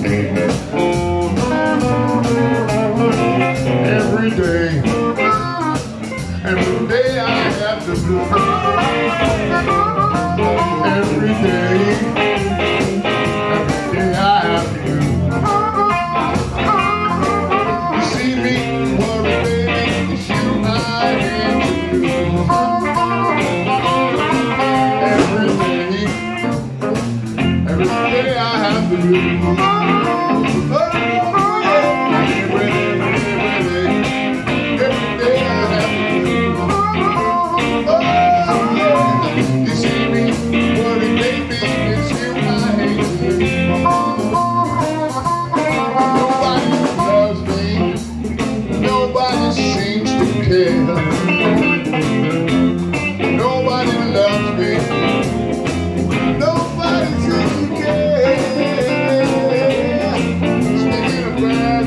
Every day, every day I have to blue. Every day, every day I have to do.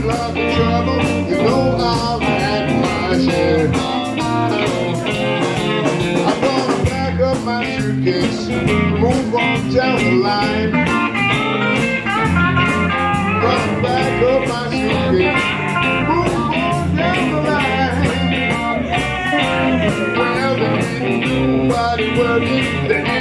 A bad luck in trouble. You know I've had my share. I'm gonna pack up my suitcase, move on down the line. Back up my suitcase, move on down the line. Well, there ain't nobody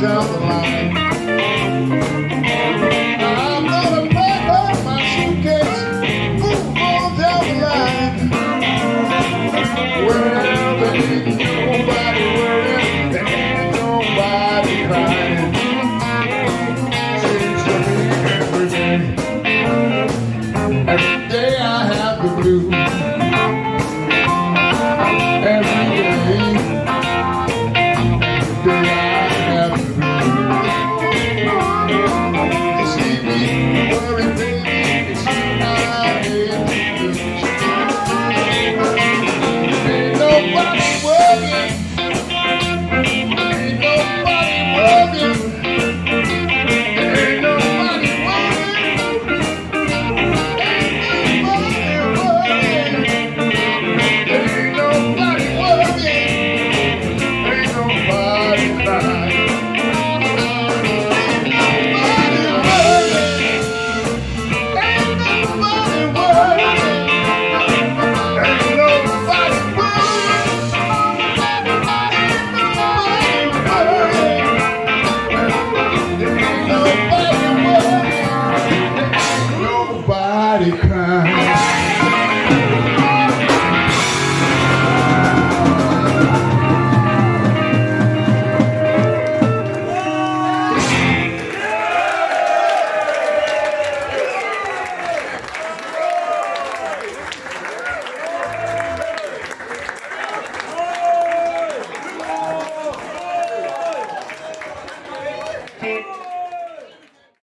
down the line. somebody cries.